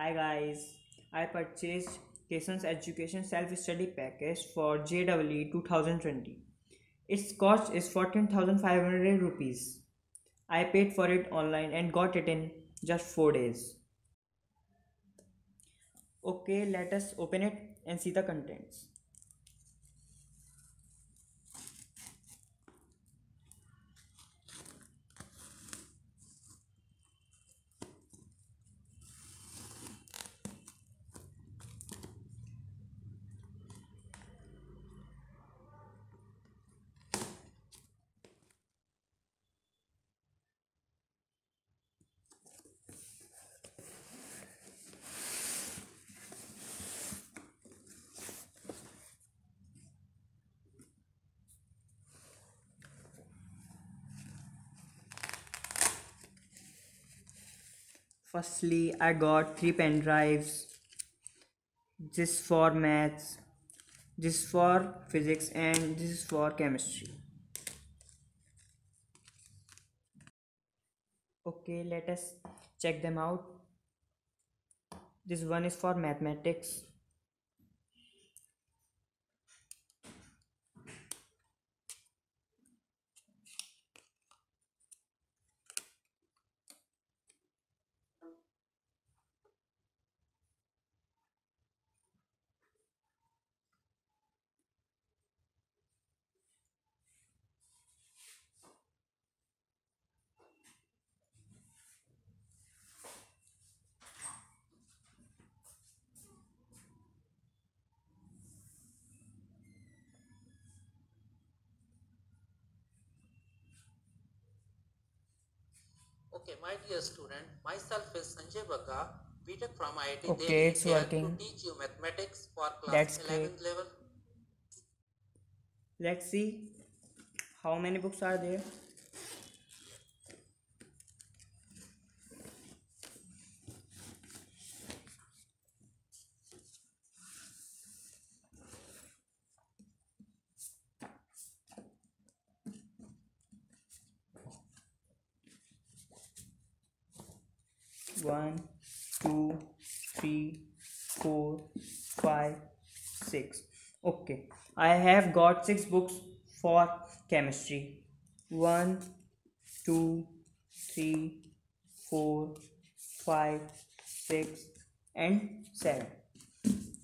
Hi guys, I purchased Kaysons Education Self-Study Package for JEE 2020. Its cost is 14,500 rupees. I paid for it online and got it in just 4 days. Okay, let us open it and see the contents. Firstly, I got three pen drives. This for maths, this for physics, and this is for chemistry. Okay, let us check them out. This one is for mathematics. Okay, my dear student, myself is Sanjay Bagga, BTech from IIT Okay, Delhi, it's working. to teach you mathematics for class That's 11th level. Let's see how many books are there. One, two, three, four, five, six. Okay, I have got six books for chemistry. One, two, three, four, five, six, and seven.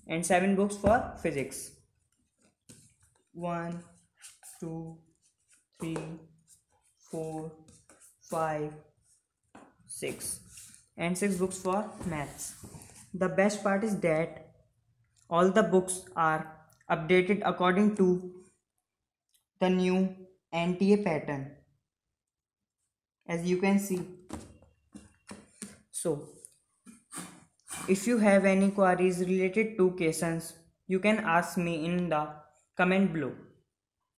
And seven books for physics. One, two, three, four, five, six. And six books for maths. The best part is that all the books are updated according to the new NTA pattern as you can see so if you have any queries related to questions you can ask me in the comment below